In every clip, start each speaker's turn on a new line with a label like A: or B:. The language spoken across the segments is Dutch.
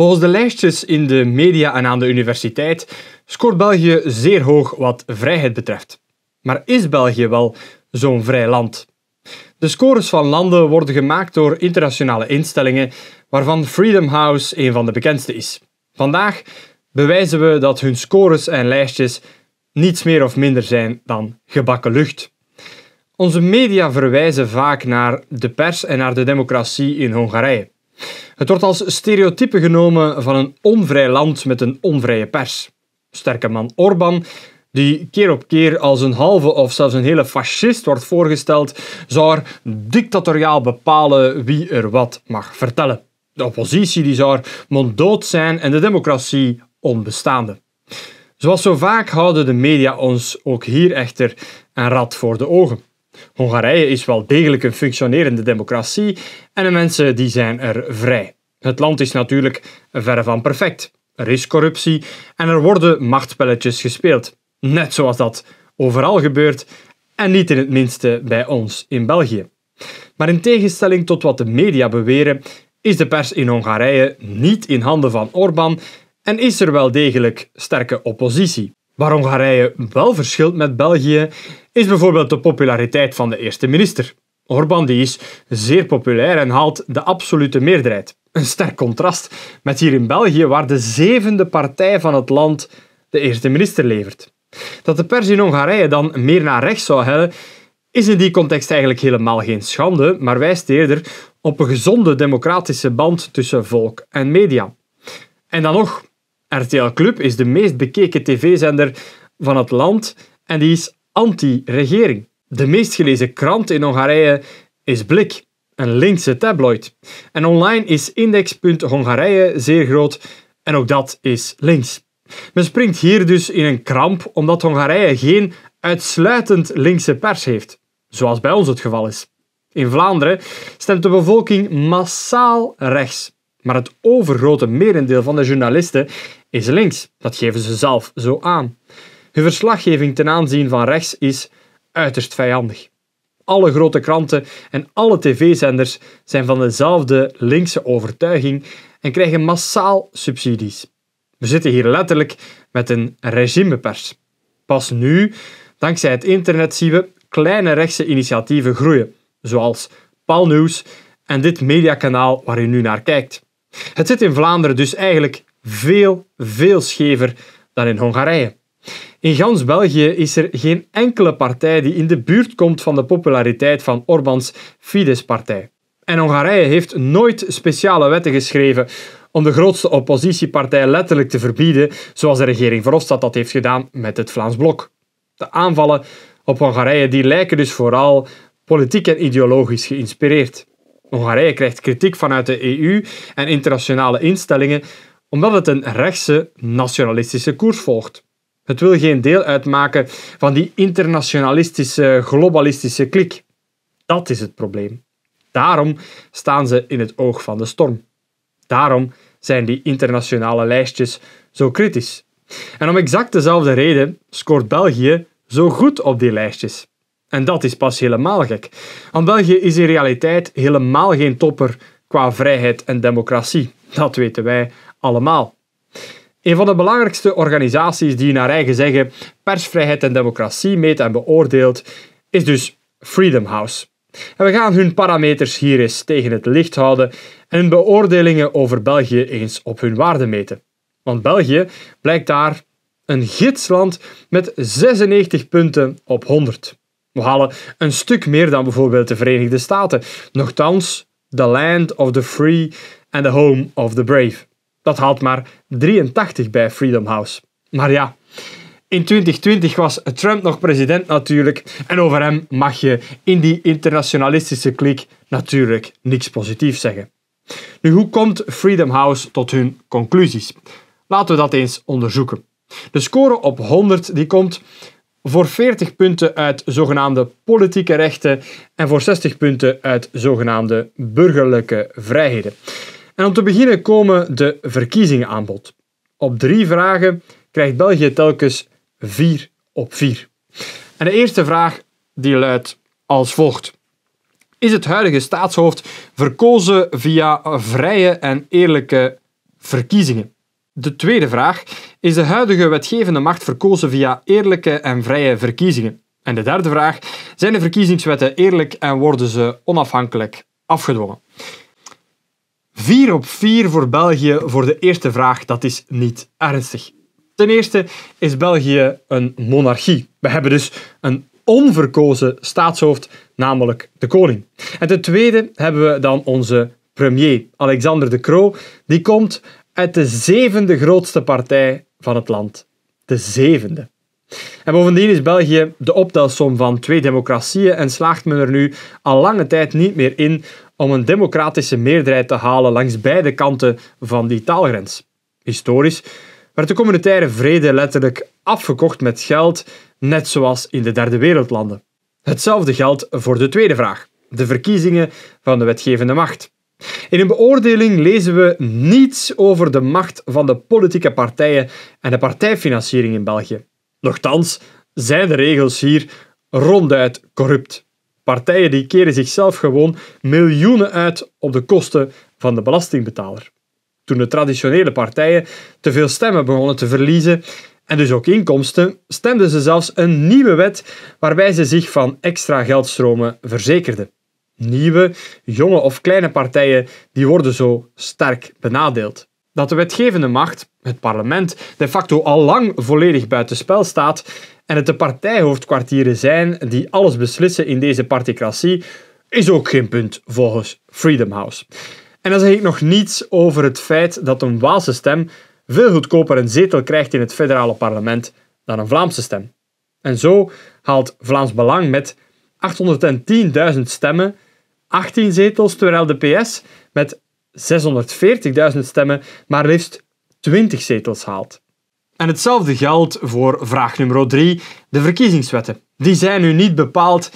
A: Volgens de lijstjes in de media en aan de universiteit scoort België zeer hoog wat vrijheid betreft. Maar is België wel zo'n vrij land? De scores van landen worden gemaakt door internationale instellingen, waarvan Freedom House een van de bekendste is. Vandaag bewijzen we dat hun scores en lijstjes niets meer of minder zijn dan gebakken lucht. Onze media verwijzen vaak naar de pers en naar de democratie in Hongarije. Het wordt als stereotype genomen van een onvrij land met een onvrije pers. Sterke man Orbán, die keer op keer als een halve of zelfs een hele fascist wordt voorgesteld, zou er dictatoriaal bepalen wie er wat mag vertellen. De oppositie die zou er monddood zijn en de democratie onbestaande. Zoals zo vaak houden de media ons ook hier echter een rad voor de ogen. Hongarije is wel degelijk een functionerende democratie en de mensen die zijn er vrij. Het land is natuurlijk verre van perfect. Er is corruptie en er worden machtspelletjes gespeeld. Net zoals dat overal gebeurt en niet in het minste bij ons in België. Maar in tegenstelling tot wat de media beweren, is de pers in Hongarije niet in handen van Orbán en is er wel degelijk sterke oppositie. Waar Hongarije wel verschilt met België, is bijvoorbeeld de populariteit van de eerste minister. Orbán die is zeer populair en haalt de absolute meerderheid. Een sterk contrast met hier in België, waar de zevende partij van het land de eerste minister levert. Dat de pers in Hongarije dan meer naar rechts zou hellen, is in die context eigenlijk helemaal geen schande, maar wijst eerder op een gezonde democratische band tussen volk en media. En dan nog, RTL Club is de meest bekeken tv-zender van het land en die is anti-regering. De meest gelezen krant in Hongarije is Blik, een linkse tabloid. En online is index.hongarije zeer groot en ook dat is links. Men springt hier dus in een kramp omdat Hongarije geen uitsluitend linkse pers heeft, zoals bij ons het geval is. In Vlaanderen stemt de bevolking massaal rechts, maar het overgrote merendeel van de journalisten is links. Dat geven ze zelf zo aan. Hun verslaggeving ten aanzien van rechts is uiterst vijandig. Alle grote kranten en alle tv-zenders zijn van dezelfde linkse overtuiging en krijgen massaal subsidies. We zitten hier letterlijk met een regimepers. Pas nu, dankzij het internet, zien we kleine rechtse initiatieven groeien, zoals News en dit mediakanaal waar u nu naar kijkt. Het zit in Vlaanderen dus eigenlijk veel, veel schever dan in Hongarije. In gans België is er geen enkele partij die in de buurt komt van de populariteit van Orbáns Fidesz-partij. En Hongarije heeft nooit speciale wetten geschreven om de grootste oppositiepartij letterlijk te verbieden, zoals de regering Verhofstadt dat heeft gedaan met het Vlaams Blok. De aanvallen op Hongarije die lijken dus vooral politiek en ideologisch geïnspireerd. Hongarije krijgt kritiek vanuit de EU en internationale instellingen omdat het een rechtse nationalistische koers volgt. Het wil geen deel uitmaken van die internationalistische, globalistische klik. Dat is het probleem. Daarom staan ze in het oog van de storm. Daarom zijn die internationale lijstjes zo kritisch. En om exact dezelfde reden scoort België zo goed op die lijstjes. En dat is pas helemaal gek. Want België is in realiteit helemaal geen topper qua vrijheid en democratie. Dat weten wij allemaal. Een van de belangrijkste organisaties die naar eigen zeggen persvrijheid en democratie meet en beoordeelt, is dus Freedom House. En we gaan hun parameters hier eens tegen het licht houden en hun beoordelingen over België eens op hun waarde meten. Want België blijkt daar een gidsland met 96 punten op 100. We halen een stuk meer dan bijvoorbeeld de Verenigde Staten. Nochtans, the land of the free and the home of the brave. Dat haalt maar 83 bij Freedom House. Maar ja, in 2020 was Trump nog president natuurlijk en over hem mag je in die internationalistische klik natuurlijk niks positiefs zeggen. Nu, hoe komt Freedom House tot hun conclusies? Laten we dat eens onderzoeken. De score op 100 die komt voor 40 punten uit zogenaamde politieke rechten en voor 60 punten uit zogenaamde burgerlijke vrijheden. En om te beginnen komen de verkiezingen aan bod. Op drie vragen krijgt België telkens 4 op 4. En de eerste vraag die luidt als volgt. Is het huidige staatshoofd verkozen via vrije en eerlijke verkiezingen. De tweede vraag is de huidige wetgevende macht verkozen via eerlijke en vrije verkiezingen. En de derde vraag, zijn de verkiezingswetten eerlijk en worden ze onafhankelijk afgedwongen? 4 op 4 voor België voor de eerste vraag, dat is niet ernstig. Ten eerste is België een monarchie. We hebben dus een onverkozen staatshoofd, namelijk de koning. En ten tweede hebben we dan onze premier, Alexander de Croo, die komt uit de zevende grootste partij van het land. De zevende. En bovendien is België de optelsom van twee democratieën en slaagt men er nu al lange tijd niet meer in om een democratische meerderheid te halen langs beide kanten van die taalgrens. Historisch werd de communautaire vrede letterlijk afgekocht met geld, net zoals in de derde wereldlanden. Hetzelfde geldt voor de tweede vraag, de verkiezingen van de wetgevende macht. In een beoordeling lezen we niets over de macht van de politieke partijen en de partijfinanciering in België. Nochtans zijn de regels hier ronduit corrupt. Partijen die keren zichzelf gewoon miljoenen uit op de kosten van de belastingbetaler. Toen de traditionele partijen te veel stemmen begonnen te verliezen en dus ook inkomsten, stemden ze zelfs een nieuwe wet waarbij ze zich van extra geldstromen verzekerden. Nieuwe, jonge of kleine partijen die worden zo sterk benadeeld. Dat de wetgevende macht, het parlement, de facto al lang volledig buitenspel staat en het de partijhoofdkwartieren zijn die alles beslissen in deze particratie, is ook geen punt volgens Freedom House. En dan zeg ik nog niets over het feit dat een Waalse stem veel goedkoper een zetel krijgt in het federale parlement dan een Vlaamse stem. En zo haalt Vlaams Belang met 810.000 stemmen 18 zetels, terwijl de PS met 640.000 stemmen maar liefst 20 zetels haalt. En hetzelfde geldt voor vraag nummer 3, de verkiezingswetten. Die zijn nu niet bepaald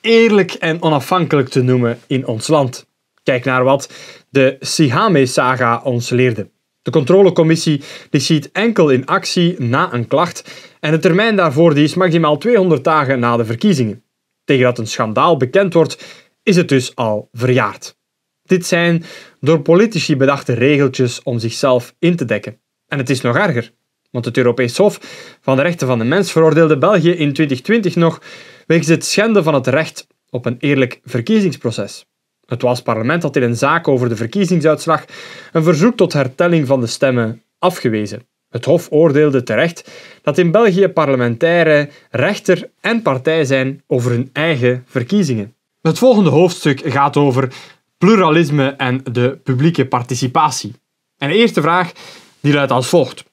A: eerlijk en onafhankelijk te noemen in ons land. Kijk naar wat de Sihame-saga ons leerde. De controlecommissie die ziet enkel in actie na een klacht en de termijn daarvoor die is maximaal 200 dagen na de verkiezingen. Tegen dat een schandaal bekend wordt, is het dus al verjaard. Dit zijn door politici bedachte regeltjes om zichzelf in te dekken. En het is nog erger, want het Europees Hof van de Rechten van de Mens veroordeelde België in 2020 nog wegens het schenden van het recht op een eerlijk verkiezingsproces. Het Waals parlement had in een zaak over de verkiezingsuitslag een verzoek tot hertelling van de stemmen afgewezen. Het Hof oordeelde terecht dat in België parlementaire rechter en partij zijn over hun eigen verkiezingen. Het volgende hoofdstuk gaat over pluralisme en de publieke participatie. En de eerste vraag die luidt als volgt.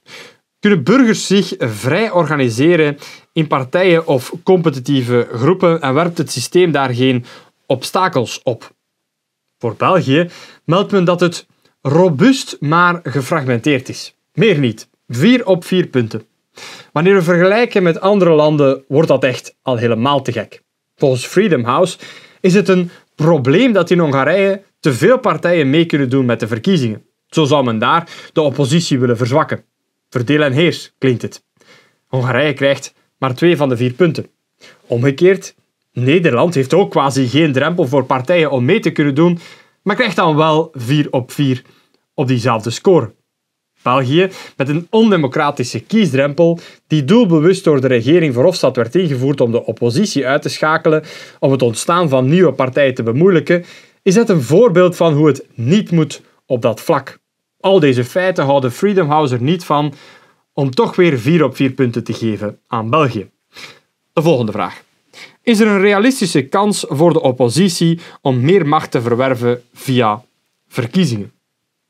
A: Kunnen burgers zich vrij organiseren in partijen of competitieve groepen en werpt het systeem daar geen obstakels op? Voor België meldt men dat het robuust maar gefragmenteerd is. Meer niet. Vier op vier punten. Wanneer we vergelijken met andere landen, wordt dat echt al helemaal te gek. Volgens Freedom House is het een probleem dat in Hongarije te veel partijen mee kunnen doen met de verkiezingen. Zo zou men daar de oppositie willen verzwakken. Verdeel en heers, klinkt het. Hongarije krijgt maar twee van de vier punten. Omgekeerd, Nederland heeft ook quasi geen drempel voor partijen om mee te kunnen doen, maar krijgt dan wel 4 op 4 op diezelfde score. België met een ondemocratische kiesdrempel die doelbewust door de regering Verhofstadt werd ingevoerd om de oppositie uit te schakelen, om het ontstaan van nieuwe partijen te bemoeilijken, is dat een voorbeeld van hoe het niet moet op dat vlak. Al deze feiten houden Freedom House er niet van om toch weer 4 op 4 punten te geven aan België. De volgende vraag. Is er een realistische kans voor de oppositie om meer macht te verwerven via verkiezingen?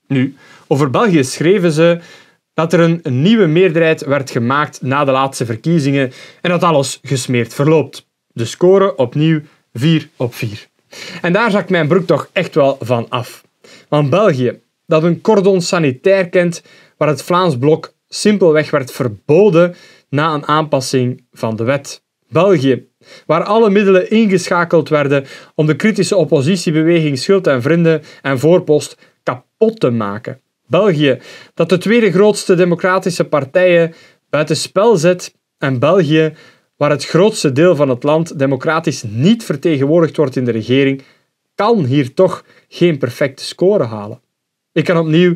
A: Nu, over België schreven ze dat er een nieuwe meerderheid werd gemaakt na de laatste verkiezingen en dat alles gesmeerd verloopt. De score opnieuw 4 op 4. En daar zakt mijn broek toch echt wel van af. Want België, dat een cordon sanitair kent waar het Vlaams blok simpelweg werd verboden na een aanpassing van de wet. België, waar alle middelen ingeschakeld werden om de kritische oppositiebeweging Schuld en Vrienden en Voorpost kapot te maken. België, dat de tweede grootste democratische partijen buiten spel zet, en België, waar het grootste deel van het land democratisch niet vertegenwoordigd wordt in de regering, kan hier toch geen perfecte score halen. Ik kan opnieuw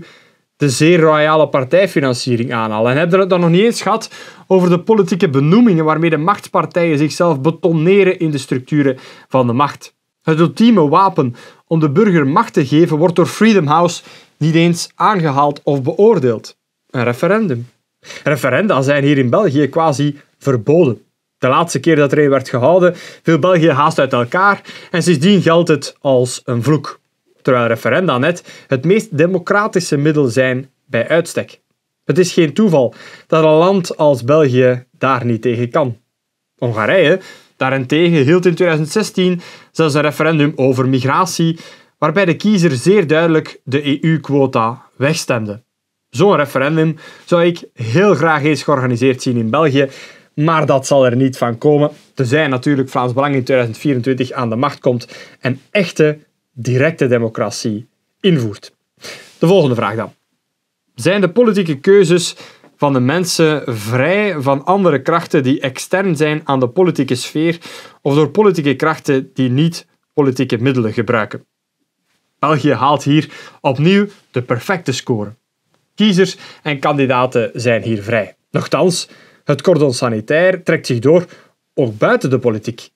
A: de zeer royale partijfinanciering aanhalen. En hebben het dan nog niet eens gehad over de politieke benoemingen waarmee de machtspartijen zichzelf betoneren in de structuren van de macht. Het ultieme wapen om de burger macht te geven wordt door Freedom House niet eens aangehaald of beoordeeld. Een referendum. Referenda zijn hier in België quasi verboden. De laatste keer dat er een werd gehouden, viel België haast uit elkaar en sindsdien geldt het als een vloek. Terwijl referenda net het meest democratische middel zijn bij uitstek. Het is geen toeval dat een land als België daar niet tegen kan. Hongarije daarentegen hield in 2016 zelfs een referendum over migratie, waarbij de kiezer zeer duidelijk de EU-quota wegstemde. Zo'n referendum zou ik heel graag eens georganiseerd zien in België, maar dat zal er niet van komen, tenzij natuurlijk Vlaams Belang in 2024 aan de macht komt en echte directe democratie invoert. De volgende vraag dan. Zijn de politieke keuzes van de mensen vrij van andere krachten die extern zijn aan de politieke sfeer of door politieke krachten die niet politieke middelen gebruiken? België haalt hier opnieuw de perfecte score. Kiezers en kandidaten zijn hier vrij. Nochtans, het cordon sanitair trekt zich door, ook buiten de politiek.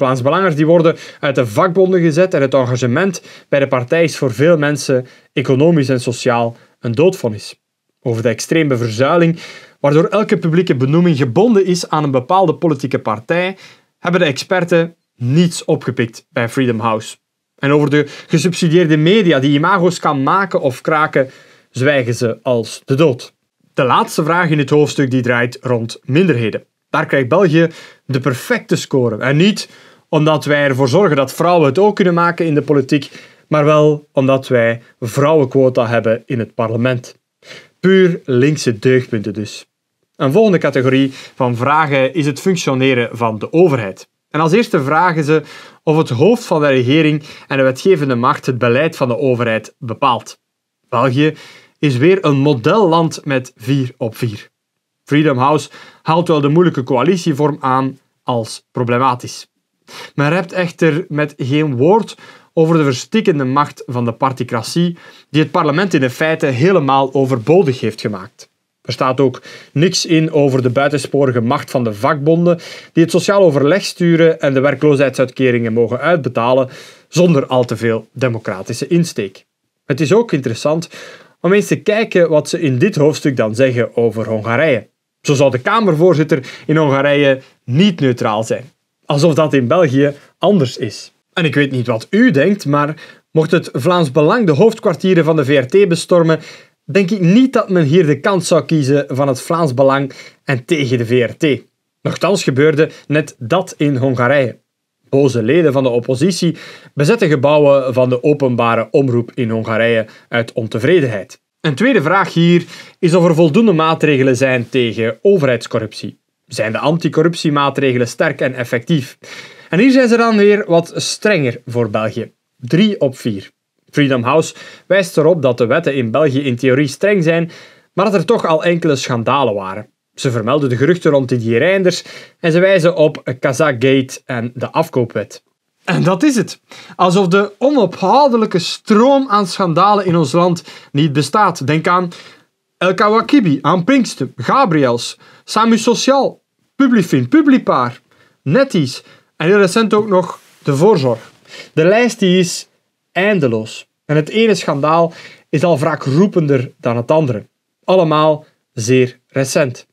A: Vlaams Belangers die worden uit de vakbonden gezet en het engagement bij de partij is voor veel mensen economisch en sociaal een doodvonnis. Over de extreme verzuiling, waardoor elke publieke benoeming gebonden is aan een bepaalde politieke partij, hebben de experten niets opgepikt bij Freedom House. En over de gesubsidieerde media die imago's kan maken of kraken, zwijgen ze als de dood. De laatste vraag in het hoofdstuk die draait rond minderheden. Daar krijgt België de perfecte score. En niet omdat wij ervoor zorgen dat vrouwen het ook kunnen maken in de politiek, maar wel omdat wij vrouwenquota hebben in het parlement. Puur linkse deugdpunten dus. Een volgende categorie van vragen is het functioneren van de overheid. En als eerste vragen ze of het hoofd van de regering en de wetgevende macht het beleid van de overheid bepaalt. België is weer een modelland met 4 op 4. Freedom House haalt wel de moeilijke coalitievorm aan als problematisch. Men hebt echter met geen woord over de verstikkende macht van de particratie, die het parlement in feite helemaal overbodig heeft gemaakt. Er staat ook niks in over de buitensporige macht van de vakbonden, die het sociaal overleg sturen en de werkloosheidsuitkeringen mogen uitbetalen zonder al te veel democratische insteek. Het is ook interessant om eens te kijken wat ze in dit hoofdstuk dan zeggen over Hongarije. Zo zou de Kamervoorzitter in Hongarije niet neutraal zijn. Alsof dat in België anders is. En ik weet niet wat u denkt, maar mocht het Vlaams Belang de hoofdkwartieren van de VRT bestormen, denk ik niet dat men hier de kant zou kiezen van het Vlaams Belang en tegen de VRT. Nochtans gebeurde net dat in Hongarije. Boze leden van de oppositie bezetten gebouwen van de openbare omroep in Hongarije uit ontevredenheid. Een tweede vraag hier is of er voldoende maatregelen zijn tegen overheidscorruptie. Zijn de anticorruptiemaatregelen sterk en effectief? En hier zijn ze dan weer wat strenger voor België. 3 op 4. Freedom House wijst erop dat de wetten in België in theorie streng zijn, maar dat er toch al enkele schandalen waren. Ze vermelden de geruchten rond Didier Reinders en ze wijzen op Kazakgate en de afkoopwet. En dat is het. Alsof de onophoudelijke stroom aan schandalen in ons land niet bestaat. Denk aan El Kawakibi, aan Pinkster, Gabriels, Samu Social, Publifin, Publipaar, Netties en heel recent ook nog de voorzorg. De lijst die is eindeloos. En het ene schandaal is al wraakroepender dan het andere. Allemaal zeer recent.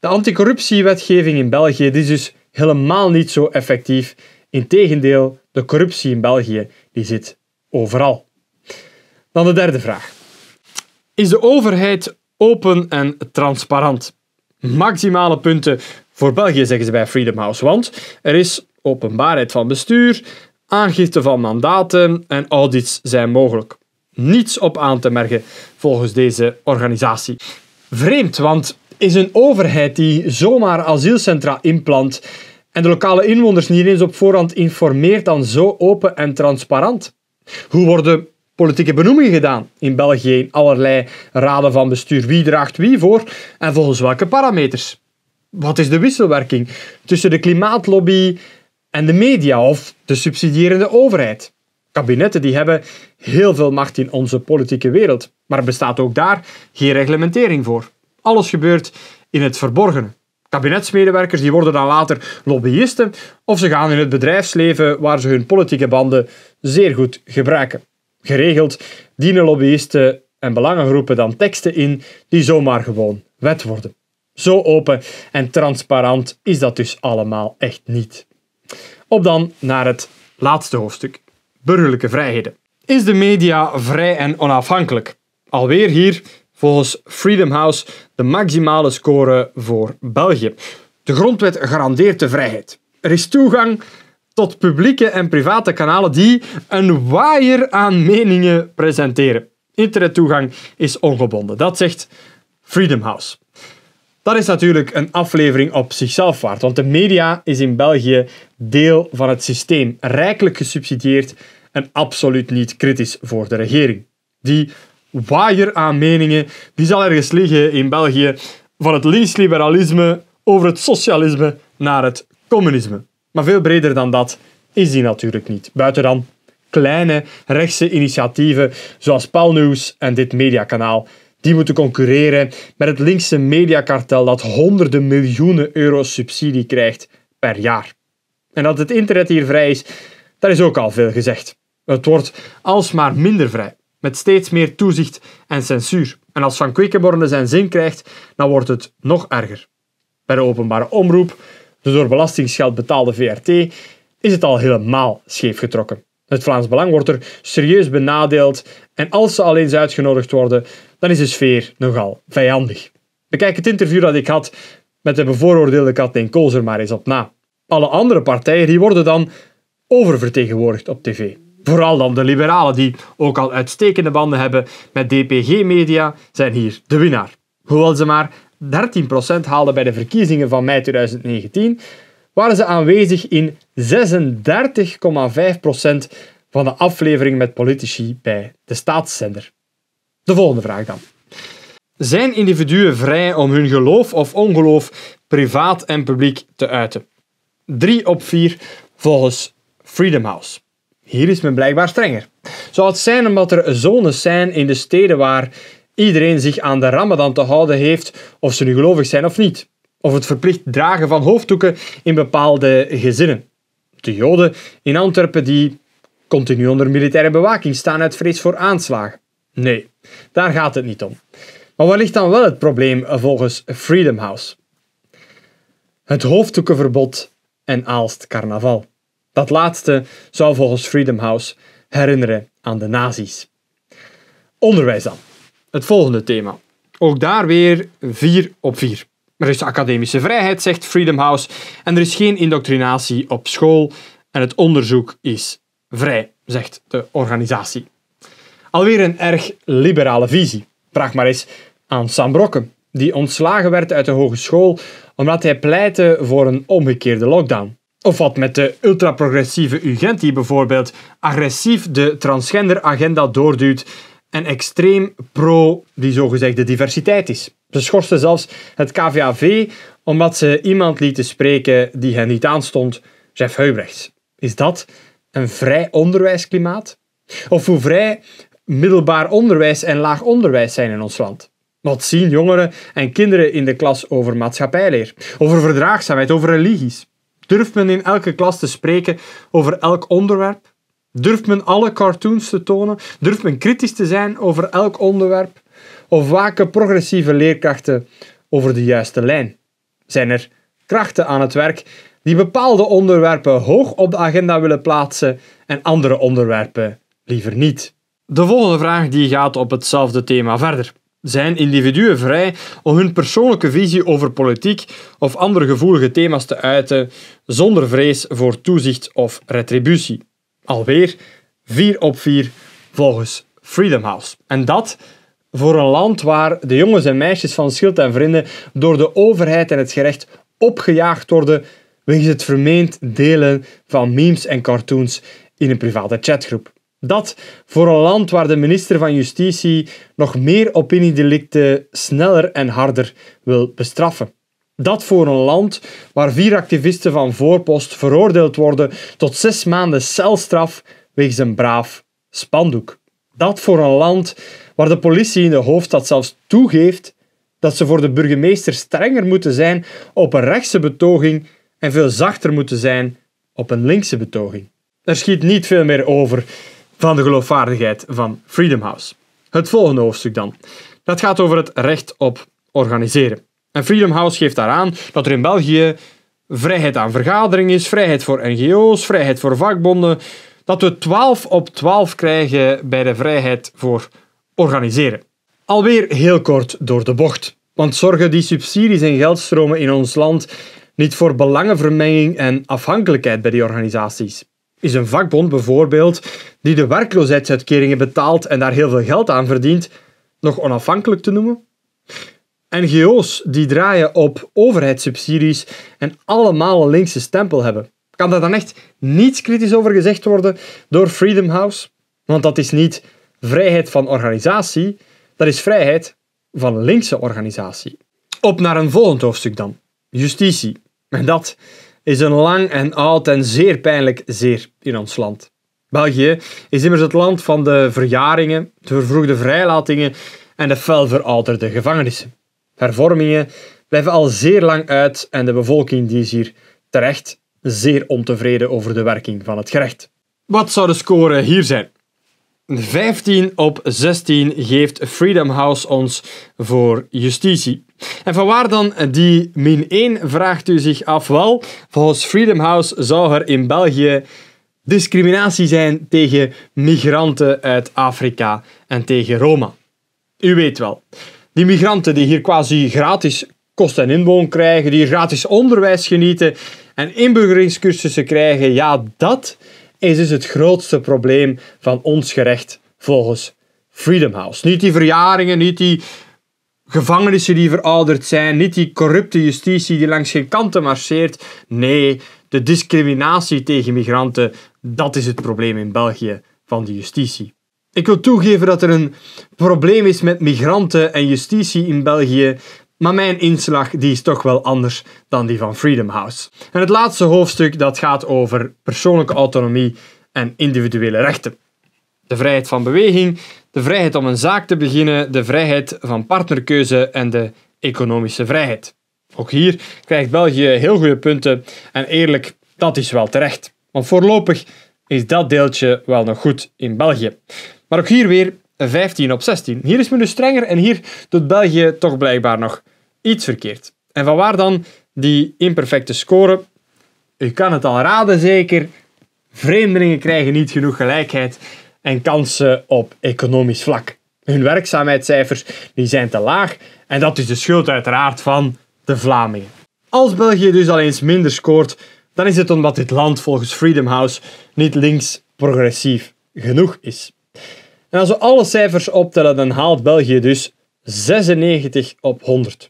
A: De anticorruptiewetgeving in België is dus helemaal niet zo effectief. Integendeel, de corruptie in België die zit overal. Dan de derde vraag. Is de overheid open en transparant? Maximale punten voor België, zeggen ze bij Freedom House, want er is openbaarheid van bestuur, aangifte van mandaten en audits zijn mogelijk. Niets op aan te merken volgens deze organisatie. Vreemd, want is een overheid die zomaar asielcentra inplant en de lokale inwoners niet eens op voorhand informeert dan zo open en transparant? Hoe worden politieke benoemingen gedaan in België in allerlei raden van bestuur? Wie draagt wie voor en volgens welke parameters? Wat is de wisselwerking tussen de klimaatlobby en de media of de subsidierende overheid? Kabinetten die hebben heel veel macht in onze politieke wereld, maar er bestaat ook daar geen reglementering voor. Alles gebeurt in het verborgene. Kabinetsmedewerkers die worden dan later lobbyisten of ze gaan in het bedrijfsleven waar ze hun politieke banden zeer goed gebruiken. Geregeld dienen lobbyisten en belangengroepen dan teksten in die zomaar gewoon wet worden. Zo open en transparant is dat dus allemaal echt niet. Op dan naar het laatste hoofdstuk: burgerlijke vrijheden. Is de media vrij en onafhankelijk? Alweer hier volgens Freedom House de maximale score voor België. De grondwet garandeert de vrijheid. Er is toegang tot publieke en private kanalen die een waaier aan meningen presenteren. Internettoegang is ongebonden. Dat zegt Freedom House. Dat is natuurlijk een aflevering op zichzelf waard, want de media is in België deel van het systeem, rijkelijk gesubsidieerd en absoluut niet kritisch voor de regering. Die waaier aan meningen, die zal ergens liggen in België van het linksliberalisme over het socialisme naar het communisme. Maar veel breder dan dat is die natuurlijk niet. Buiten dan kleine rechtse initiatieven zoals Palnieuws en dit mediakanaal. Die moeten concurreren met het linkse mediakartel dat honderden miljoenen euro subsidie krijgt per jaar. En dat het internet hier vrij is, dat is ook al veel gezegd. Het wordt alsmaar minder vrij, met steeds meer toezicht en censuur. En als Van Quickenborne zijn zin krijgt, dan wordt het nog erger. Bij de openbare omroep, de door belastingsgeld betaalde VRT, is het al helemaal scheef getrokken. Het Vlaams Belang wordt er serieus benadeeld en als ze al eens uitgenodigd worden, dan is de sfeer nogal vijandig. Bekijk het interview dat ik had met de bevooroordeelde Kathleen Koolzer maar eens op na. Alle andere partijen die worden dan oververtegenwoordigd op tv. Vooral dan de liberalen, die ook al uitstekende banden hebben met DPG-media, zijn hier de winnaar. Hoewel ze maar 13% haalden bij de verkiezingen van mei 2019, waren ze aanwezig in 36,5% van de aflevering met politici bij de staatszender. De volgende vraag dan. Zijn individuen vrij om hun geloof of ongeloof privaat en publiek te uiten? 3 op 4 volgens Freedom House. Hier is men blijkbaar strenger. Zou het zijn omdat er zones zijn in de steden waar iedereen zich aan de Ramadan te houden heeft, of ze nu gelovig zijn of niet? Of het verplicht dragen van hoofddoeken in bepaalde gezinnen? De Joden in Antwerpen die continu onder militaire bewaking staan uit vrees voor aanslagen. Nee, daar gaat het niet om. Maar waar ligt dan wel het probleem volgens Freedom House? Het hoofddoekenverbod en Aalst carnaval. Dat laatste zou volgens Freedom House herinneren aan de nazi's. Onderwijs dan. Het volgende thema. Ook daar weer 4 op 4. Er is academische vrijheid, zegt Freedom House, en er is geen indoctrinatie op school en het onderzoek is vrij, zegt de organisatie. Alweer een erg liberale visie. Vraag maar eens aan Sam Brokken, die ontslagen werd uit de hogeschool omdat hij pleitte voor een omgekeerde lockdown. Of wat met de ultraprogressieve UGent die bijvoorbeeld agressief de transgender-agenda doorduwt en extreem pro die zogezegde diversiteit is. Ze schorste zelfs het KVAV omdat ze iemand lieten spreken die hen niet aanstond, Jeff Heubrechts. Is dat een vrij onderwijsklimaat? Of hoe vrij middelbaar onderwijs en laag onderwijs zijn in ons land? Wat zien jongeren en kinderen in de klas over maatschappijleer, over verdraagzaamheid, over religies? Durft men in elke klas te spreken over elk onderwerp? Durft men alle cartoons te tonen? Durft men kritisch te zijn over elk onderwerp? Of waken progressieve leerkrachten over de juiste lijn? Zijn er krachten aan het werk die bepaalde onderwerpen hoog op de agenda willen plaatsen en andere onderwerpen liever niet? De volgende vraag die gaat op hetzelfde thema verder. Zijn individuen vrij om hun persoonlijke visie over politiek of andere gevoelige thema's te uiten zonder vrees voor toezicht of retributie? Alweer 4 op 4 volgens Freedom House. En dat voor een land waar de jongens en meisjes van Schild en Vrienden door de overheid en het gerecht opgejaagd worden wegens het vermeend delen van memes en cartoons in een private chatgroep. Dat voor een land waar de minister van Justitie nog meer opiniedelicten sneller en harder wil bestraffen. Dat voor een land waar vier activisten van Voorpost veroordeeld worden tot zes maanden celstraf wegens een braaf spandoek. Dat voor een land waar de politie in de hoofdstad zelfs toegeeft dat ze voor de burgemeester strenger moeten zijn op een rechtse betoging en veel zachter moeten zijn op een linkse betoging. Er schiet niet veel meer over van de geloofwaardigheid van Freedom House. Het volgende hoofdstuk dan. Dat gaat over het recht op organiseren. En Freedom House geeft daaraan dat er in België vrijheid aan vergadering is, vrijheid voor NGO's, vrijheid voor vakbonden, dat we 12 op 12 krijgen bij de vrijheid voor organiseren. Alweer heel kort door de bocht. Want zorgen die subsidies en geldstromen in ons land niet voor belangenvermenging en afhankelijkheid bij die organisaties? Is een vakbond bijvoorbeeld, die de werkloosheidsuitkeringen betaalt en daar heel veel geld aan verdient, nog onafhankelijk te noemen? NGO's die draaien op overheidssubsidies en allemaal een linkse stempel hebben. Kan daar dan echt niets kritisch over gezegd worden door Freedom House? Want dat is niet vrijheid van organisatie, dat is vrijheid van linkse organisatie. Op naar een volgend hoofdstuk dan. Justitie. En dat is een lang en oud en zeer pijnlijk zeer in ons land. België is immers het land van de verjaringen, de vervroegde vrijlatingen en de fel verouderde gevangenissen. Hervormingen blijven al zeer lang uit en de bevolking die is hier terecht zeer ontevreden over de werking van het gerecht. Wat zou de score hier zijn? 15 op 16 geeft Freedom House ons voor justitie. En vanwaar dan die min 1 vraagt u zich af wel. Volgens Freedom House zou er in België discriminatie zijn tegen migranten uit Afrika en tegen Roma. U weet wel, die migranten die hier quasi gratis kost en inwoon krijgen, die hier gratis onderwijs genieten en inburgeringscursussen krijgen, ja, dat is dus het grootste probleem van ons gerecht volgens Freedom House. Niet die verjaringen, niet die gevangenissen die verouderd zijn, niet die corrupte justitie die langs geen kanten marcheert. Nee, de discriminatie tegen migranten, dat is het probleem in België van de justitie. Ik wil toegeven dat er een probleem is met migranten en justitie in België, maar mijn inslag die is toch wel anders dan die van Freedom House. En het laatste hoofdstuk dat gaat over persoonlijke autonomie en individuele rechten. De vrijheid van beweging, de vrijheid om een zaak te beginnen, de vrijheid van partnerkeuze en de economische vrijheid. Ook hier krijgt België heel goede punten en eerlijk, dat is wel terecht. Want voorlopig is dat deeltje wel nog goed in België. Maar ook hier weer 15 op 16. Hier is men dus strenger en hier doet België toch blijkbaar nog iets verkeerd. En vanwaar dan die imperfecte score? U kan het al raden zeker. Vreemdelingen krijgen niet genoeg gelijkheid en kansen op economisch vlak. Hun werkzaamheidscijfers die zijn te laag en dat is de schuld uiteraard van de Vlamingen. Als België dus al eens minder scoort, dan is het omdat dit land volgens Freedom House niet links progressief genoeg is. En als we alle cijfers optellen, dan haalt België dus 96 op 100.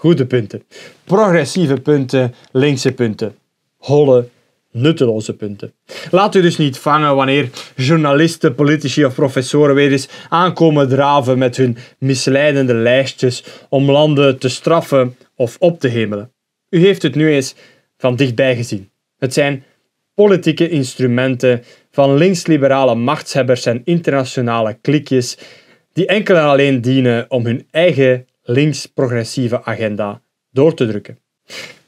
A: Goede punten. Progressieve punten, linkse punten. Holle, nutteloze punten. Laat u dus niet vangen wanneer journalisten, politici of professoren weer eens aankomen draven met hun misleidende lijstjes om landen te straffen of op te hemelen. U heeft het nu eens van dichtbij gezien. Het zijn politieke instrumenten van linksliberale machtshebbers en internationale klikjes die enkel en alleen dienen om hun eigen links-progressieve agenda door te drukken.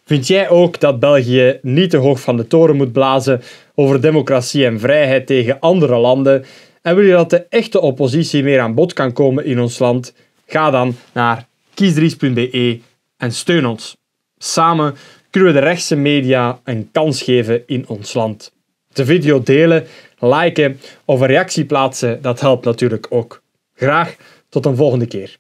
A: Vind jij ook dat België niet te hoog van de toren moet blazen over democratie en vrijheid tegen andere landen? En wil je dat de echte oppositie meer aan bod kan komen in ons land? Ga dan naar kiesdries.be en steun ons. Samen kunnen we de rechtse media een kans geven in ons land. De video delen, liken of een reactie plaatsen, dat helpt natuurlijk ook. Graag tot een volgende keer.